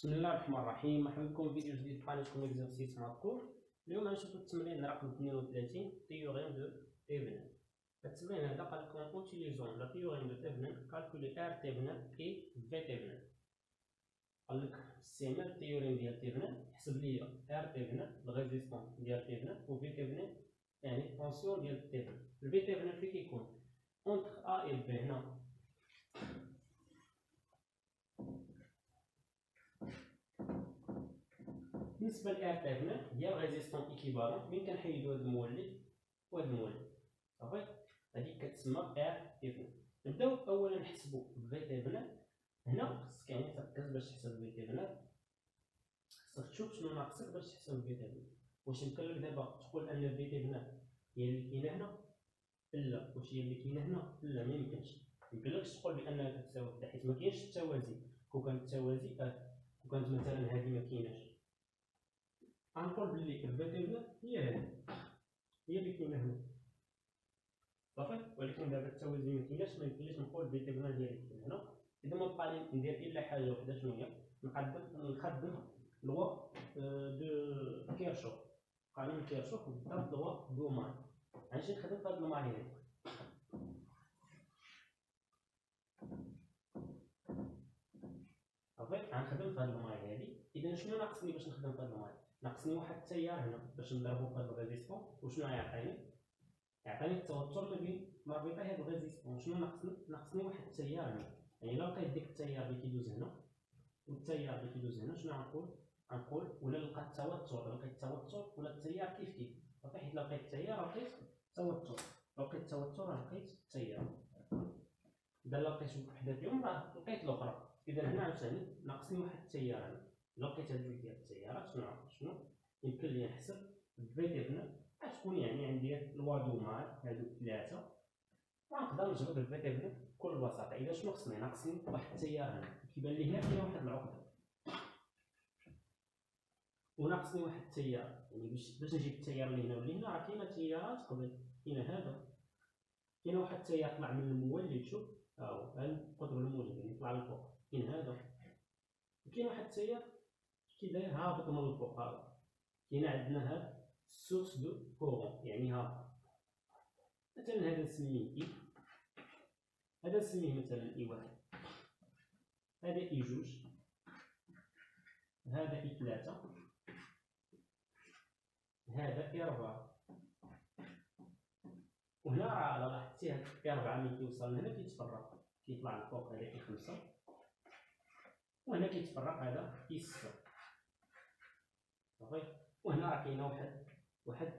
بسم الله الرحمن الرحيم. مرحبا بكم في فيديو جديد في قناتكم exercices مع ال cours اليوم غنشوفو التمرين رقم 32 théorème de Thévenin التمرين هذا قال لكم utilisant le théorème de Thévenin calculer R Thévenin et V Thévenin قال لك استعمال ال théorème ديال Thévenin حسب لي R Thévenin ال résistance ديال Thévenin و V Thévenin يعني tension ديال Thévenin ال V Thévenin فين كيكون؟ entre A et B هنا. بالنسبة ل R Thévenin هي résistance équivalente مين كنحيدو هاد المولد؟ وهاد المولد. صافي؟ هادي كتسمى R Thévenin نبداو اولا نحسبو V Thévenin هنا خصك يعني تركز باش تحسب V Thévenin خصك تشوف شنو ناقصك باش تحسب V Thévenin واش يمكن لك دابا تقول أن V Thévenin هي اللي كاينة هنا؟ لا. واش هي اللي كاينة هنا؟ لا ما يمكنش. يمكنلكش تقول بانها تساوي حيت ما كاينش التوازي. كون كانت التوازي كون كانت مثلا هذه ما كايناش. غنقول بلي ال V Thévenin هي هذه هي اللي كاينة هنا. صافي؟ ولكن دابا التوازي ما يمكنليش نقول V Thévenin هي اللي كاينة هنا. إذا ما بقى ندير إلا حاجة وحدة شنو هي نقدر نخدم loi de Kirchhoff قانون كيرشوف بالضبط loi des mailles غنمشي نخدم في هاد ال maille هادي صافي؟ غنخدم في هاد ال maille هادي إذا شنو ناقصني باش نخدم في هاد ال maille ناقصني واحد التيار هنا باش نضربو في هاد ال résistance وشنو يعطيني؟ يعطيني التوتر ما بين مربوطه هاد ال résistance شنو ناقصني؟ ناقصني واحد التيار هنا. يعني الا لقيت ديك التيار اللي كيدوز هنا والتيار اللي كيدوز هنا شنو غنقول؟ غنقول ولا لقيت التوتر لقيت التوتر ولا التيار كيف كيف. صافي حيت لقيت التيار لقيت توتر لقيت التوتر لقيت التيار إذا لقيت وحده فيهم راه لقيت الأخرى. إذا هنا عاوتاني ناقصني واحد التيار هنا. لقيت هاد ديال التيارات شنو شنو؟ يمكن لي نحسب في تيفنا غتكون يعني عندي الوادومال هادو ثلاثة. ونقدر نجبد الفي تيفنا بكل بساطة. إذا شنو خصني؟ ناقصني واحد التيار هنا كيبان لي هنا فيها واحد العقدة. وناقصني واحد التيار يعني باش باش نجيب التيار اللي هنا واللي هنا راه كاينة تيارات قبل. كاينة هذا. كاينة واحد التيار طلع من المولد شوف ها هو القطب المولد يعني طلع للفوق كاين هذا. كاين واحد التيار كي داير هابط من الفوق هذا. كاين عندنا هاد source de courant يعني ها مثلا هذا نسميه I هذا نسميه مثلا I واحد هذا I جوج. هذا I ثلاثة. هذا I أربعة. وهنا راه لاحظتي هاد I أربعة ملي كيوصل لهنا كيتفرق. كيطلع لفوق هذا I خمسة. وهنا كيتفرق هذا I ستة. صافي وهنا راه كاينة واحد واحد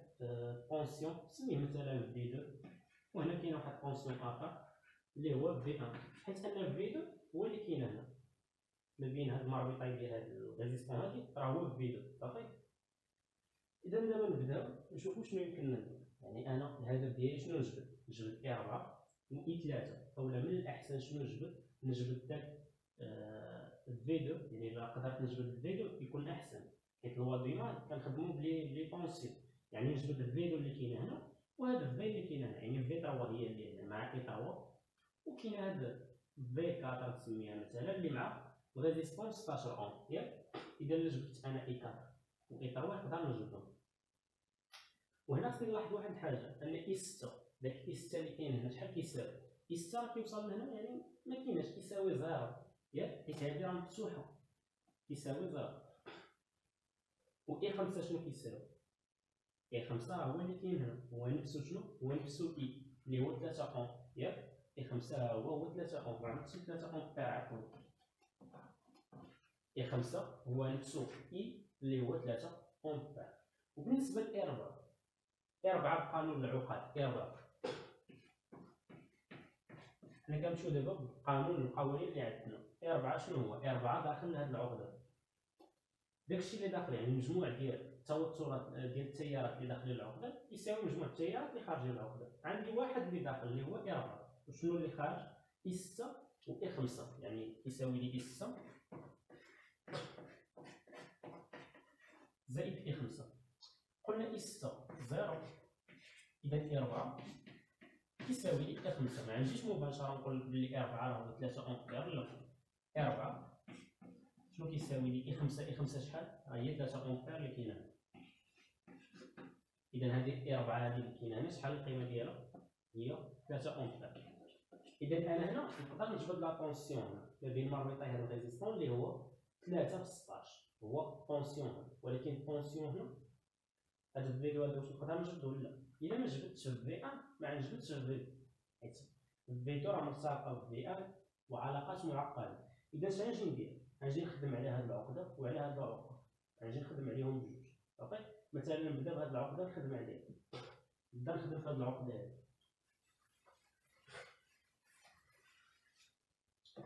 potentiel سميه مثلا V deux وهنا كاينة واحد potentiel آخر اللي هو V un حيت أن V deux هو اللي كاين هنا. ما بين هاد المربوطه ديال هاد ال résistance هادي راه هو V deux صافي إذا دابا نبداو نشوفو شنو يمكن ندير يعني أنا الهدف ديالي شنو نجبد؟ نجبد اي 4 و إي 3 أولا من الأحسن شنو نجبد؟ نجبد داك في دو يعني الا قدرت نجبد في دو يكون أحسن. حيت الوظيفه كنخدمو بلي بلي بونسيون يعني نجبد الفيدو اللي كاين هنا وهذا الفي اللي كاين هنا. يعني في تاوا هي اللي مع اي تاوا وكاين هذا في 4 تسميها مثلا اللي مع ريزيستونس 16 أون. ياك إذا جبت أنا اي 4 و اي تاوا نقدر نجبدهم وهنا خصني نلاحظ واحد الحاجة أن اي 6 داك اي 6 اللي كاين هنا شحال كيساوي اي 6 راه كيوصل لهنا يعني ما كايناش كيساوي زيرو. ياك حيت هادي راه مفتوحة كيساوي زيرو. و اي خمسة شنو كيساوي؟ اي خمسة راه هو اللي كاين هنا هو نفسو شنو؟ هو نفسو اي اللي هو تلاتة اون ياك اي خمسة هو هو تلاتة اون راه نفسو تلاتة اون تاع عفوا. اي خمسة؟ هو نفسو اي اللي هو تلاتة اون تاع. وبالنسبة ل I ربعة I ربعة بقانون العقد. I ربعة حنا كنمشيو دابا بقانون القوانين اللي عندنا. I ربعة شنو هو؟ I ربعة داخل هاد العقدة. داكشي اللي داخل يعني المجموع ديال التوترات ديال التيارات اللي داخلين العقده يساوي مجموع التيارات اللي خارجين العقده عندي واحد اللي داخل اللي هو I 4 وشنو اللي خارج؟ I 6 و I 5 يعني يساوي لي I 6 زائد I 5 قلنا I 6 zéro. اذا I 4 كيساوي لي I 5 ما عنديش مباشرة نقول بلي I 4 راه 3 امبير لا I 4 شنو كيساوي لي؟ I 5 I 5 شحال؟ ها هي 3 امبير اللي كاينة هنا إذا هذه I 4 هذه اللي كاينة هنا شحال القيمة ديالها؟ هي 3 امبير إذا أنا هنا نقدر نجبد la tension ما بين مربطي هذا ال résistance اللي هو 3 في 16 هو tension ولكن tension هنا هاد ال V deux هذا واش نقدر نجبدو ولا لا. إلا ما جبدتش V 1 ما نجبدش V حيت V راه مرتبطه V 1 وعلاقات معقدة. إذا اش غنجي ندير غنجي نخدم على هاد العقدة وعلى هاد العقدة. غنجي نخدم عليهم بجوج. صافي مثلا نبدا بهاد العقدة نخدم عليها. نبدا نخدم في هاد العقدة. هادي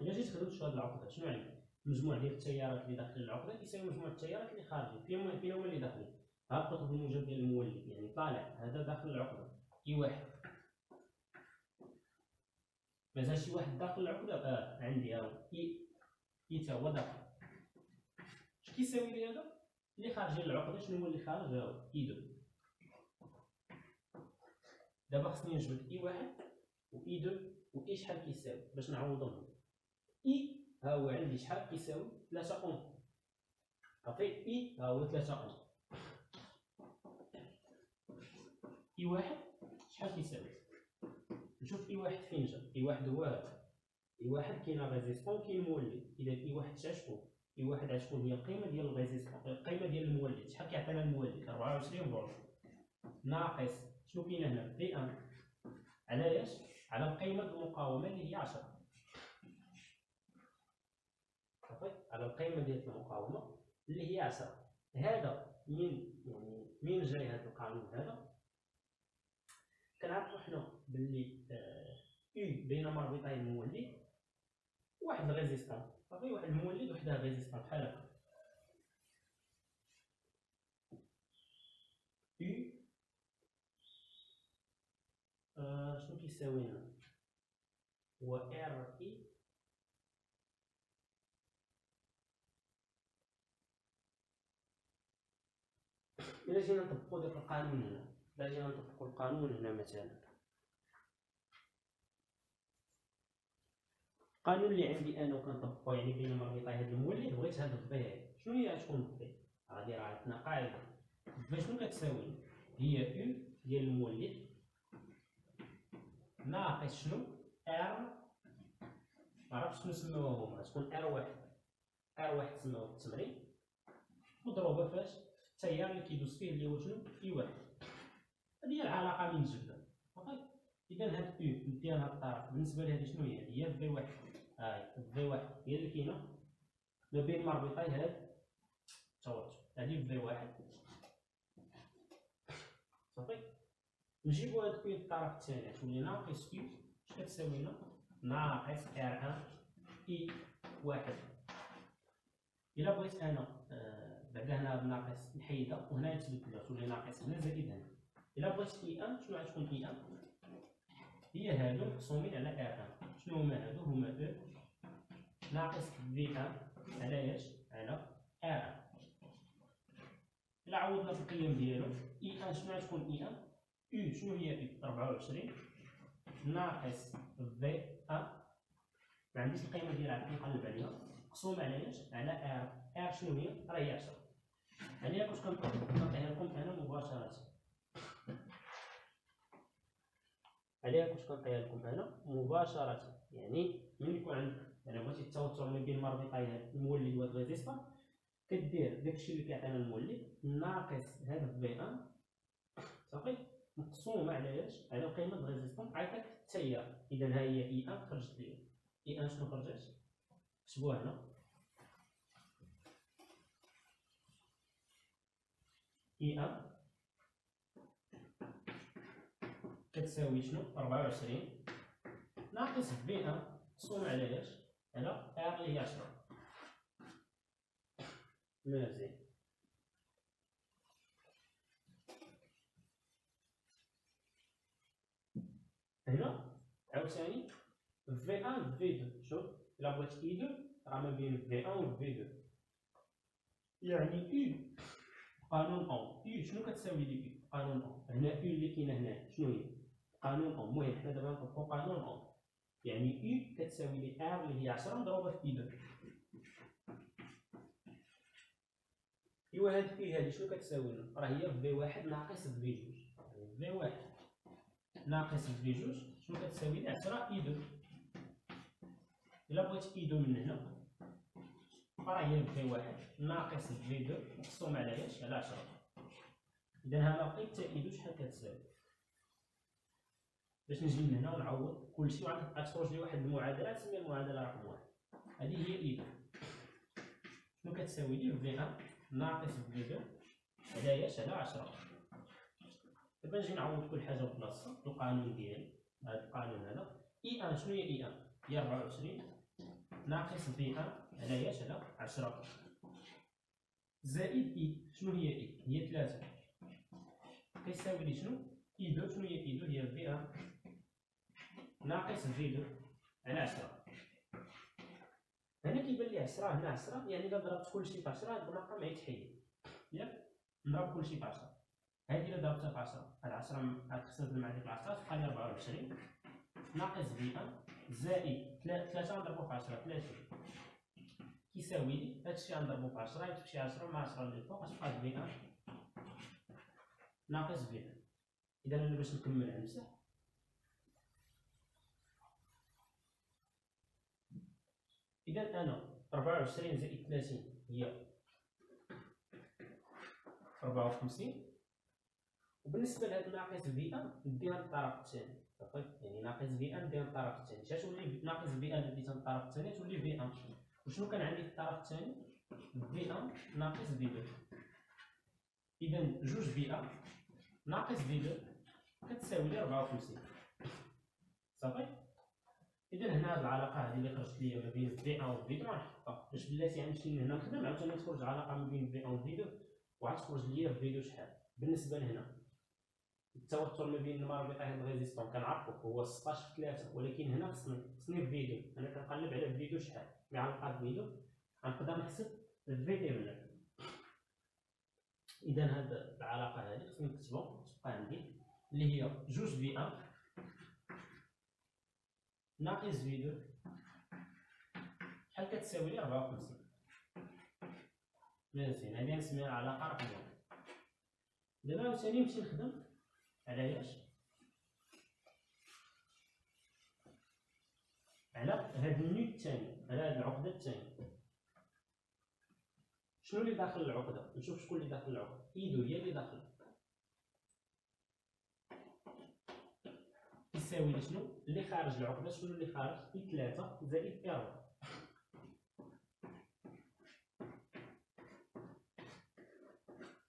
إلا جيت خدمت هاد العقدة شنو يعني؟ المجموع ديال التيارات اللي داخل العقدة كيساوي مجموع التيارات اللي خارجين. فين فين هما اللي داخلين. ها القطب الموجب ديال المولد يعني طالع هذا داخل العقدة. إي واحد. مازال شي واحد داخل العقدة؟ آه عندي ها إي داخل اش كيساوي لي هذا اللي خارج العقدة شنو هو اللي خارج؟ هو I deux دابا خصني نجبد I واحد و I deux و I شحال كيساوي باش نعوضهم. I ها هو عندي شحال كيساوي؟ 3 أون. صافي I ها هو 3 أون. I واحد شحال كيساوي؟ نشوف I واحد فين جا. I واحد هو هذا. I واحد كاين résistance كاين مولد اذا I واحد شحال شكون I واحد عشكون هي القيمه ديال ال résistance القيمه ديال المولد شحال كيعطينا المولد 24 فولت ناقص شنو كاين هنا؟ V un. على اش على القيمه المقاومة اللي هي 10 صافي على القيمه ديال المقاومة اللي هي 10 هذا من يعني من جاي هذا القانون هذا. كنعرفو حنا باللي U آه، بين مربوطين المولد واحد ال résistance صافي واحد المولد وحده résistance بحال هكا. U آه شنو كيساوي لنا هو R I إلا جينا نطبقو داك القانون هنا. إلا جينا نطبقو القانون هنا مثلا. القانون اللي عندي أنا وكنطبقو يعني بين مربوطي هاد المولد بغيت هاد الضي شنو هي تكون الضي غادي راه عندنا قاعدة. الضي شنو كتساوي هي أو ديال المولد ناقص شنو؟ ار معرفتش شنو سموها هما. تكون ار واحد. R واحد سموه في التمرين. مضروبة فاش في التيار اللي كيدوز فيه اللي هو شنو؟ I واحد. هذه العلاقة من جبده اذا هاد E نديها لهاد الطرف. بالنسبة لهادي شنو هي؟ هي V واحد. هاي V واحد هي اللي كاينة ما بين مربوطي هاد التوتر هادي V واحد صافي نجيبو هاد V الطرف الثاني تولي ناقص كيو اش كتساوي لنا ناقص R un I واحد الا بغيت أنا بعدا هنا ناقص نحيدها وهنا يتبدل تولي ناقص هنا زائد هنا الا بغيت I un شنو غتكون I un هي هادو مقسومين على R un شنو هما هادو؟ هما E ناقص un على اش على R إلا عوضنا في القيم ديالو I un شنو غتكون I un E شنو هي E 24 ناقص V un ما عنديش القيمة ديالها نقلب عليها مقسوم على اش على R R شنو هي؟ راه هي 10 عليها كنت كنعطيها لكم أنا مباشرة. عليها كنت كنعطيها لكم أنا مباشرة. يعني ملي يكون عندك. يعني بغيتي التوتر ما بين مربطين المولد و résisteur كدير داكشي اللي كيعطينا المولد ناقص هذا V un صافي؟ مقسوم على اش على قيمة ال résistance عيطك التيار إذا ها هي I un خرجت لي I un شنو خرجت؟ كتبوها هنا. I un. كتساوي شنو؟ 24 ناقص V un مقسوم على اش على R اللي هي 10 مزيان هنا؟ عاوتاني V 1 V 2 شوف إلا بغيت I 2 راه ما بين V 1 و V 2 يعني I قانون أوم I شنو كتساوي لي I قانون أوم هنا I اللي كاينة هنا. شنو هي؟ قانون أوم المهم حنا دابا نطبقو قانون أوم يعني I كتساوي لي R اللي هي 10 مضروبه في 2 ايوا هاد V هادي شنو كتساوي لنا؟ راه هي V واحد ناقص V جوج. V واحد ناقص V جوج شنو كتساوي لي؟ 10 اي دو. إلا بغيت اي دو من هنا راه هي V واحد ناقص V deux. مقسوم على اش على 10 إذا هذا لقيت I deux شحال كتساوي؟ باش نجي من هنا ونعوض كلشي وعاد تخرج لي واحد المعادلة نسميها المعادلة رقم واحد. هذه هي I deux شنو كتساوي لي؟ 1 ناقص V 2 على اش على 10 دابا نجي نعوض كل حاجة بلاصتها القانون ديالي هذا القانون هذا. I un شنو هي I un؟ هي 24 ناقص V un اش على 10 زائد I شنو هي I؟ هي 3 كيساوي لي شنو؟ I 2 شنو هي I 2 هي V un ناقص في 2 على 10 هنا كيبان لي 10 هنا 10 يعني الا ضربت كلشي في 10 هذا الرقم غيتحيد ياك نضرب كلشي في 10 هذه الا ضربتها في 10 هاد 10 عاد خسرت مع ديك 10 تبقى لي 24 ناقص في 1 زائد 3 نضربو في 10 30 كيساوي لي هادشي غنضربو في 10 يتمشي 10 مع 10 اللي فوق. تبقى في 1 ناقص في 1 إذا أنا باش نكمل غنمسح إذا أنا 24 زائد 30 هي 54 وبالنسبة لهاد ناقص في ان نديها للطرف الثاني. صافي؟ يعني ناقص في ان نديها للطرف الثاني تولي ناقص في ان ديتها للطرف الثاني تولي في ان وشنو كان عندي في الطرف الثاني؟ V un ناقص V 2 اذا جوج V un ناقص V 2 كتساوي لي 54 صافي؟ اذا هنا هذه العلاقة هذه اللي خرجت لي ما بين V 1 و V 2 غنحطها باش بلاتي غنمشي من هنا نخدم عاوتاني تخرج علاقه ما بين V 1 و V 2 وعاد تخرج لي V 2 شحال بالنسبة لهنا التوتر ما بين المرابط هاد ال résistance كنعرفو هو 16 في 3 ولكن هنا خصني خصني V 2 أنا كنقلب على V 2 شحال مع علاقه V 2 غنقدر نحسب في 2 اذا هاد العلاقه هذه خصني نكتبو تبقى عندي اللي هي جوج في 1 ناقص في 2 شحال كتساوي لي 54 مزيان هادي نسميها العلاقة رقم واحد. دابا عاوتاني نمشي نخدم على ياش على هاد ال nœud الثاني على هاد العقدة الثانية شنو اللي داخل العقدة؟ نشوف شكون اللي داخل العقدة. I deux هي اللي داخل. يساوي شنو؟ اللي خارج العقدة شنو اللي خارج؟ 3 زائد I 4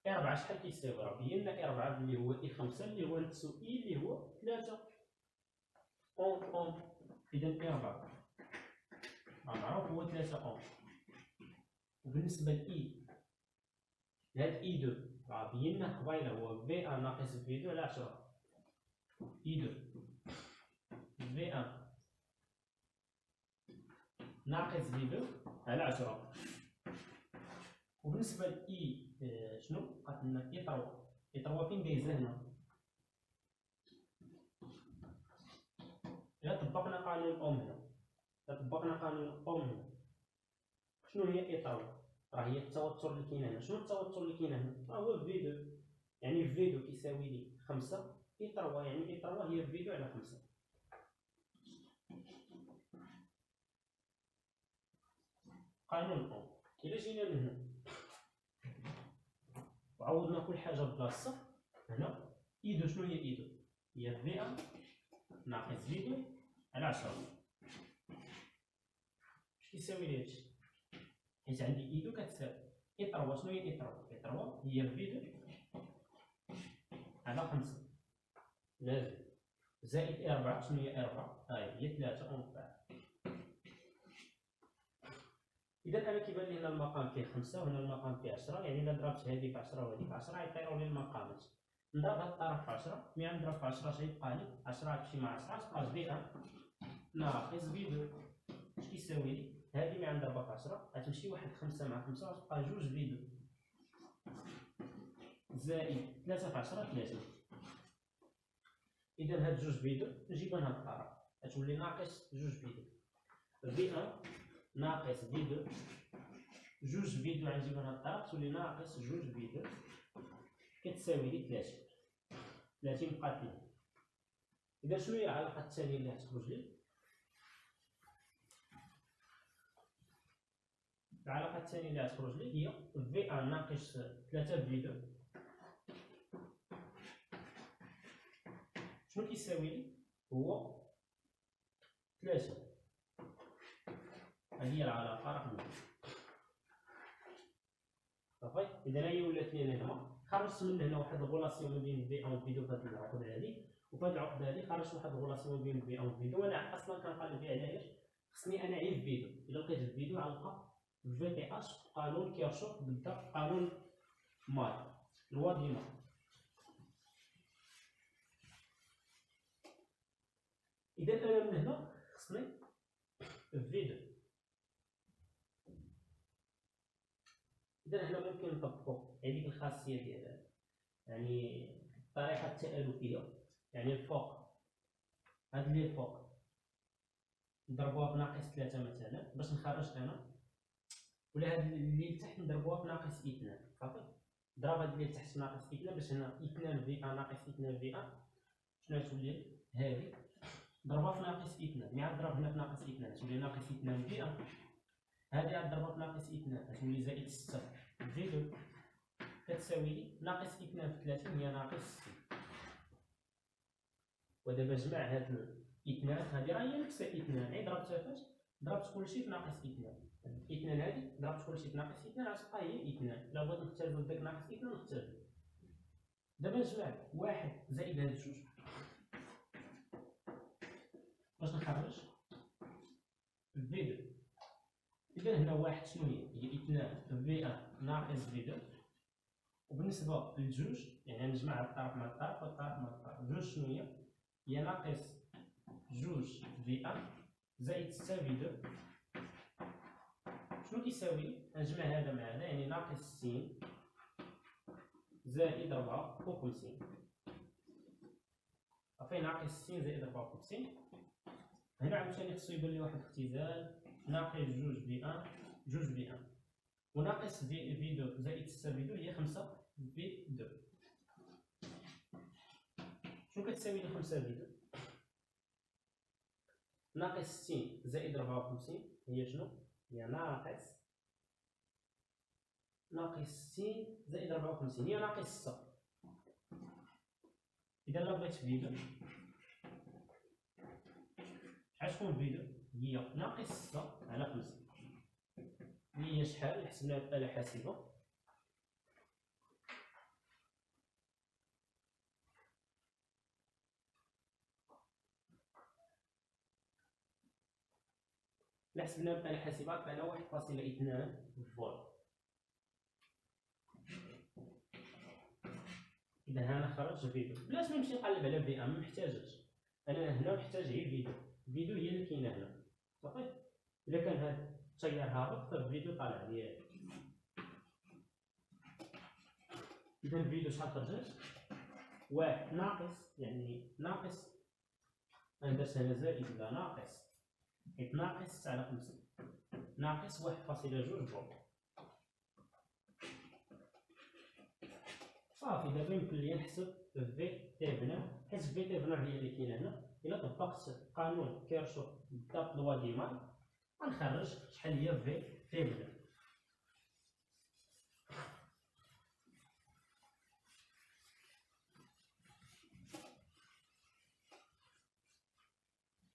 I 4 شحال كيساوي؟ راه بين لنا I 4 اللي هو I 5 اللي هو نفسو I اللي هو 3 أون أون. اذا اي 4 معروف هو 3 أون. وبالنسبة لاي هاد إي 2 راه بين لنا قبيلة هو في 1 ناقص في 2 على 10 إي 2 V1 ناقص V2 على 10 وبالنسبة ل I آه، شنو؟ بقات لنا I 3 I 3 فين دايزة هنا؟ إلا طبقنا قانون أوم هنا. إلا طبقنا قانون أوم هنا. شنو هي I 3 راه هي التوتر اللي كاين هنا. شنو التوتر اللي كاين هنا؟ راه هو في 2 يعني في 2 كيساوي لي 5 اي 3 يعني اي 3 هي في 2 على 5 قانون أو إلا جينا لهنا. وعوضنا كل حاجة بلاصة هنا I deux شنو هي I deux؟ هي V N ناقص V على عشرة اش كيساوي لي هادشي؟ حيت عندي I deux كتساوي I trois شنو هي I trois؟ I trois هي V على خمسة لازم زائد I ربعة شنو هي I ربعة؟ هاي هي ثلاثة أوم إذا أنا كيبان لي هنا المقام فيه خمسة وهنا المقام فيه عشرة يعني الا ضربت هذه في عشرة وهذه في عشرة غيطيروا لي المقامات نضرب هاد الطرف في عشرة ملي نضرب في عشرة اش غيبقى لي عشرة تمشي مع عشرة تبقى N ناقص V deux اش كيساوي لي؟ هادي ملي نضربها في عشرة غتمشي واحد خمسة مع خمسة غتبقى جوج في دو زائد ثلاثة في عشرة ثلاثين إذا هاد جوج V deux نجيبو هاد الطرف. غتولي ناقص جوج V deux V N ناقص V 2 جوج V deux غنجيب من هاد الطرف تولي ناقص جوج V deux كتساوي لي تلاتين تلاتين بقات لي إذا شنو هي العلاقة الثانية اللي غتخرج لي. العلاقة الثانية اللي غتخرج لي هي V N ناقص ثلاثة V deux شنو كيساوي لي؟ هو ثلاثة هي العلاقة رقم صافي إذا هي ولات لي هنا خرجت من هنا واحد الغولاسيون ما بين في دو في هذه العقدة وفي هذه العقدة هذه خرجت واحد الغولاسيون ما بين ان في دو وأنا أصلا كنقلب فيها علاش خصني أناعي فيدو إلا لقيت الفيدو غنلقى في تي اش قانون كيرشوف بالضبط قانون ماي لوا دي ماي إذا أنا من هنا خصني في اذا هنا ممكن نطبقوا هذيك الخاصية ديالها يعني الطريقة التالفيه يعني الفوق. هاد اللي الفوق. نضربوها بناقص ثلاثة مثلا. باش نخرج أنا. ولا هاد اللي تحت نضربوها في ناقص اثنان صافي ضرب هاد اللي تحت ناقص اثنان باش هنا اثنان V N ناقص اثنان V N شنو غتولي هادي ضربها في ناقص اثنان mais ضرب هنا في ناقص اثنان. تولي ناقص اثنان V N هادي ضربها في ناقص اثنان. تولي زائد ستة. V deux كتساوي لي ناقص اثنان في ثلاثين هي ناقص ستين ودابا جمع هاد الاثنان هادي راه هي نفس اثنان غير ضربتها فاش ضربت كلشي في ناقص اثنان اثنان هادي ضربت كلشي في ناقص اثنان غتبقى هي اثنان لا بغيت نختارو داك ناقص اثنان نختارو دابا نجمع واحد زائد هاد جوج باش نخرج في إذا هنا واحد شنو هي؟ هي اثنان في ان ناقص في دو وبالنسبة للجوج يعني نجمع الطرف مع الطرف والطرف مع الطرف. جوج شنو هي؟ هي ناقص جوج V N زائد ستة V deux شنو كيساوي نجمع هذا مع هذا يعني ناقص س زائد ربعة وخمسين صافي ناقص س زائد ربعة وخمسين هنا عاوتاني خصو يبان لي واحد الاختزال ناقص جوج V N جوج V N. وناقص V V deux. زائد ستة V deux هي خمسة V deux. شنو كتساوي لي خمسة V deux؟ ناقص ستين زائد ربعة وخمسين هي شنو؟ هي ناقص ناقص ستين زائد ربعة وخمسين. هي ناقص ستة إذا لا بغيت V deux شحال تكون V deux هي ناقص ستة على خمسة هي شحال؟ حسبناها بآلة حاسبة. لا حسبنا بآلة حاسبة طلعنا واحد فاصلة اثنان فولت. إذا هنا خرج فيديو. بلاش نمشي نقلب على في أم محتاجش. أنا هنا محتاج غير فيديو. V deux هي اللي كاينة هنا. صافي إذا كان هاد التيار هابط فال V deux طالع ليا إذا ال V deux شحال خرجت واحد ناقص يعني ناقص درت هنا زائد لا ناقص. حيت ناقص 9 على 50 ناقص واحد فاصلة جوج فولت. صافي دابا يمكن لي نحسب V Thévenin حيت V Thévenin هي اللي كاينة هنا. إلا طبقت قانون كيرشوف بالضبط loi des mailles غنخرج شحال هي V Thévenin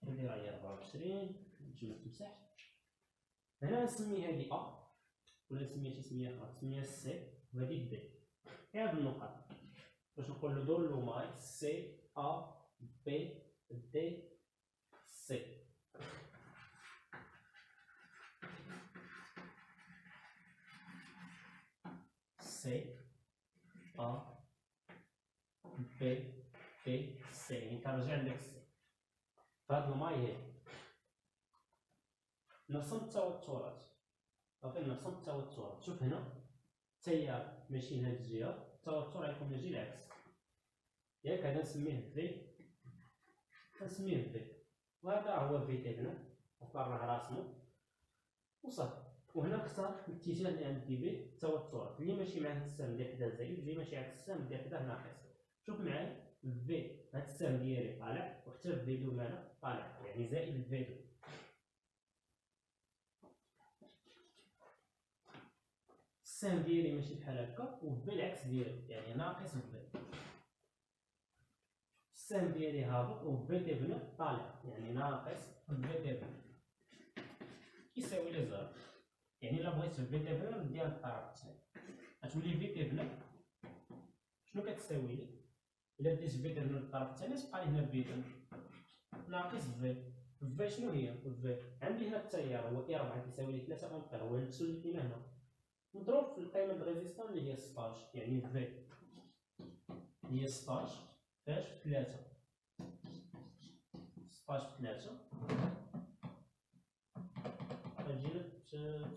هذه راهي 24 نجم تمسح هنا نسمي هذه A ولا نسميها شي سميه أخرى نسميها C وهذه B غير هاد النقط باش نقول دو لو ماي سي أ بي دي سي سي ا بي دي سي يعني كنرجع لك سي فهاد الماي هي نفس التوترات صافي نفس التوترات شوف هنا التيار ماشي لهاد الجهه التوتر غيكون يجي العكس ياك هذا نسميه V نسميه V وهذا هو V تاعنا وقرر راسمو وصافي. وهنا نختار الاتجاه اللي غندي به التوترات اللي ماشي مع هاد السهم ديال حدا زائد اللي ماشي عكس السهم ديال حدا ناقص؟ شوف معايا V هاد السهم ديالي طالع وحتى V deux مالا طالع. يعني زائد V deux السهم ديالي ماشي بحال هكا وفي العكس ديالو. يعني ناقص في السهم ديالي هابط و V Thévenin طالع. يعني ناقص V Thévenin كيساوي لي zéro يعني الا بغيت V Thévenin نديها للطرف الثاني غتولي V Thévenin شنو كتساوي لي إلا ديت V Thévenin للطرف الثاني تبقى لي هنا في ناقص في في شنو هي؟ في عندي هنا التيار هو I 4 كيساوي لي 3 ampères هو نفسو اللي كاين هنا. مضروب في القيمة د ريزيستون اللي هي 16 يعني في هي 16 فاش في 3 16 في 3 غتجينا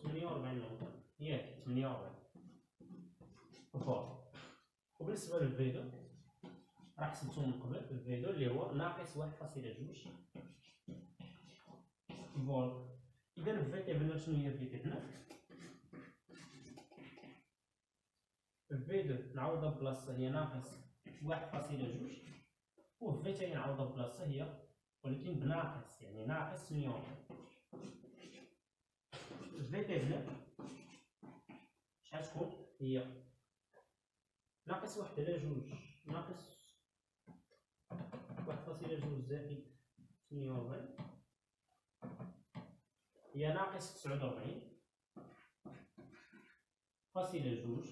48 نقطة ياك 48 فور وبالنسبة للفيدو راه حسبتو من قبل الفيدو اللي هو ناقص 1.2 فولت إذا الفي تيبان شنو هي في دو نعوضها بلاصة هي ناقص واحد فاصلة جوج. و في تاني نعوضها بلاصة هي ولكن بناقص يعني ناقص مليون في تبدا شحال تكون؟ هي ناقص واحد على جوج. ناقص واحد فاصلة جوج زائد ثمانية وربعين هي ناقص تسعود وربعين فاصلة جوج.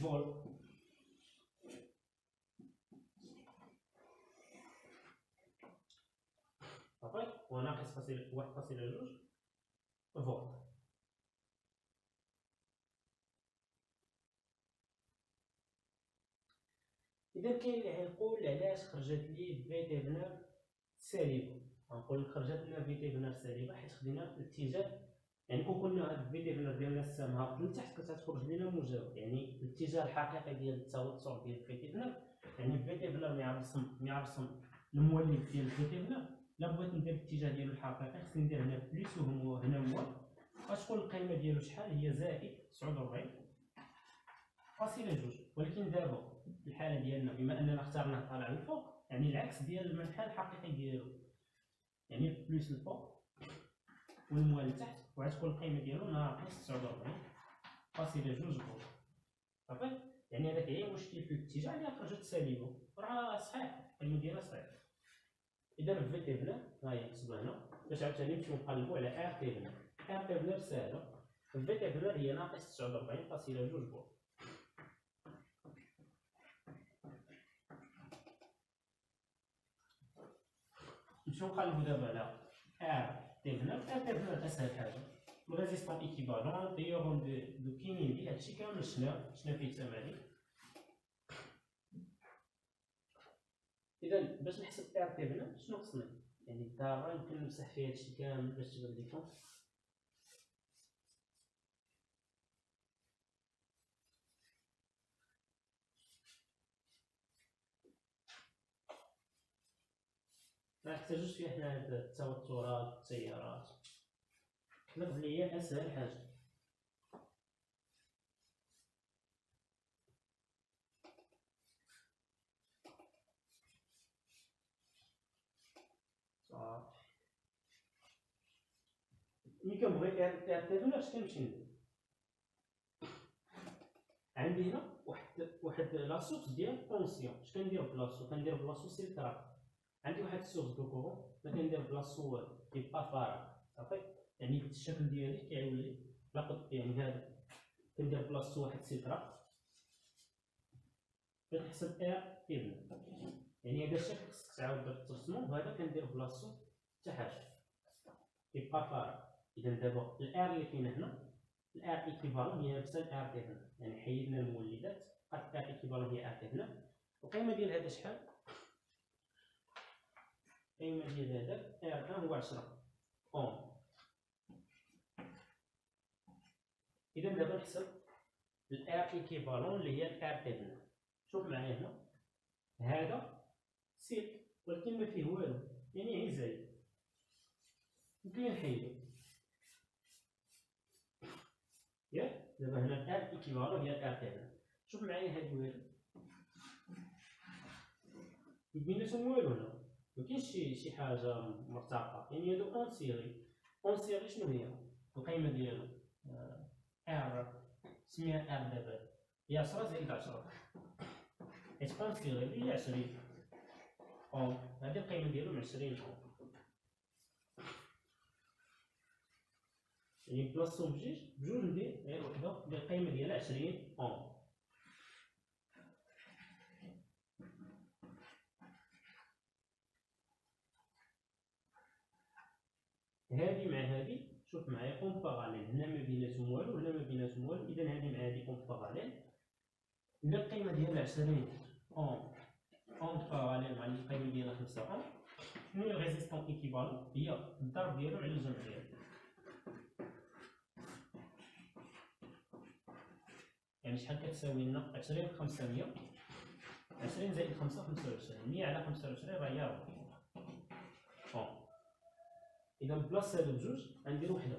فولت صافي وناقص فاصلة واحد فاصلة جوج. فولت إذا كاين اللي غيقول علاش خرجت لي V Thévenin سالبة غنقول لك خرجت لنا V Thévenin سالبة حيت خدينا الاتجاه يعني كون قلنا هاد ال V ديالنا ديالنا هابط لتحت كتخرج لنا موجب يعني الاتجاه الحقيقي ديال التوتر ديال ال V Thévenin يعني ال V Thévenin مع رسم المولد ديال الفي بلان لا بغيت ندير الاتجاه ديالو الحقيقي خصني ندير هنا plus وهو هنا moins غتكون القيمة ديالو شحال؟ هي زائد 49 فاصلة جوج. ولكن دابا الحالة ديالنا بما أننا اخترناه طالع للفوق يعني العكس ديال المنحى الحقيقي ديالو. يعني plus الفوق وال moins لتحت وغتكون القيمة ديالو ناقص 49 فاصلة جوج فولت صافي؟ يعني هذاك هي المشكل في الاتجاه اللي خرجت سالبه راه صحيح القيمة ديالها صحيح. إذا V Thévenin ها هي نكتبها هنا باش عاوتاني نمشيو نقلبو على R Thévenin R Thévenin ساهله V Thévenin هي ناقص 49 فاصلة جوج فولت نمشيو نقلبو دابا على R Thévenin Thévenin أسهل حاجة. ال résistance équivalente ديورون دو كينين دي هادشي كامل شنا. شنا فيه التمارين. اذا باش نحسب R Thévenin شنو خصني؟ يعني الدارة يمكن نمسح فيها هادشي كامل باش تبان لكم ما نحتاجوش فيه حنا هاد التوترات التيارات. بلي هي أسهل حاجة صافي ملي كنبغي R Thévenin اش كنمشي ندير عندي هنا واحد واحد la source ديال tension اش كندير بلاصتو كندير بلاصتو court-circuit عندي واحد ال source de courant ما كندير بلاصتو كيبقى فارغ صافي يعني الشكل ديالي كيولي لاقط يعني هذا كندير بلاصتو واحد سيترا كنحسب R Thévenin يعني هذا الشكل خصك تعاود ترسمو وهذا كندير بلاصتو حتى حاجة كيبقى فارغ إذا دابا ال R اللي كاين هنا ال R équivalente هي نفس ال R دي هنا يعني حيدنا المولدات بقات ال R équivalente هي R دي هنا القيمه ديال هذا شحال؟ القيمه ديال هذا R هو 10 ohms. إذا دابا نحسب ال R équivalente اللي هي ال R دي هنا شوف معايا هنا. هذا سلك ولكن ما فيه والو. يعني عزايد يمكن نحيدو. ياك دابا هنا ال R équivalente ديال R دي هنا شوف معايا هاد وهاد بيناتهم والو هنا مكاينش شي شي حاجة مرتبطه يعني هادو en série en série شنو هي القيمه ديالو R سميها R دابا هي 10 زائد 10 حيت en série هي 20 ohms هادي القيمه ديالو 20 اون يعني بلاصتهم بجوج بجوج ندير غير وحده ندير القيمه ديالها 20 أون. هادي مع هادي شوف معايا en parallèle هنا ما بيناتهم والو هنا ما بيناتهم والو إذا هادي مع هادي en parallèle ندير القيمه ديالها 20 ohms. en parallèle مع القيمة ديالها 5 أون. شنو هي résistance équivalente هي الضرب ديالو على الجمع ديالو. يعني شحال كتساوي لنا 20 في 500 20 زائد 5 25 100 على 25 راه هي 4 إذا بلاصة هادو بجوج غندير وحده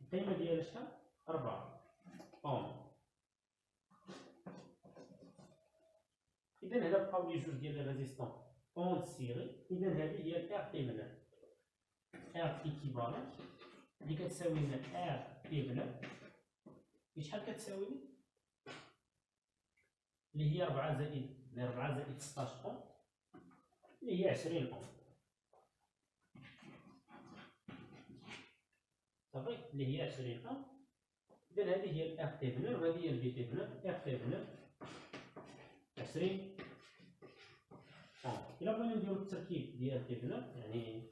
القيمة ديالها شحال؟ 4 اون إذا هنا بقاو لي جوج ديال les résistances en série إذا هذه هي تمن R équivalente اللي كتساوي لنا R Thévenin شحال كتساوي؟ لي اللي هي 4 زائد 4 زائد 16 اون اللي هي 20 اون صافي؟ اللي هي 20 اون اذا هذه هي ال R Thévenin وهذه هي ال V Thévenin R Thévenin 20 ohms إلا بغينا نديرو التركيب ديال Thévenin يعني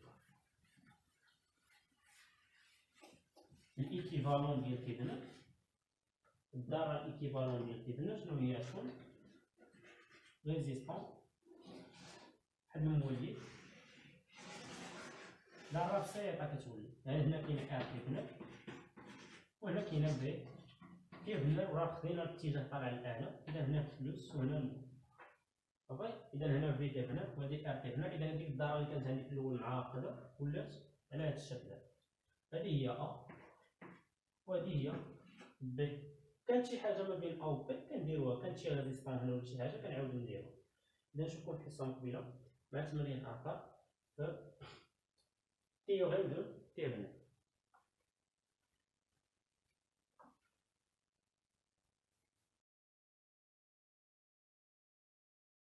ال équivalent ديال Thévenin الدارة الايكيفالون ديال تيبنا شنو هي شكون ريزيستون بحال المولد دارة بسيطة كتولي هنا كاين ار تيبنا وهنا كاينة بي تيبنا وراه خدينا الاتجاه طالع للاعلى اذا هنا فلوس وهنا صافي اذا هنا في تيبنا وهذه ار تيبنا اذا ديك الدارة اللي كانت عندي في الأول معقدة ولات على هذا الشكل هذه هي A وهذه هي B كانت شي حاجة ما بين A و B كنديروها. كانت شي résistance هنا ولا شي حاجة كنعاودو نديروها إذا نشوفو الحصه مقبله مع تمرين آخر. في théorème de Thévenin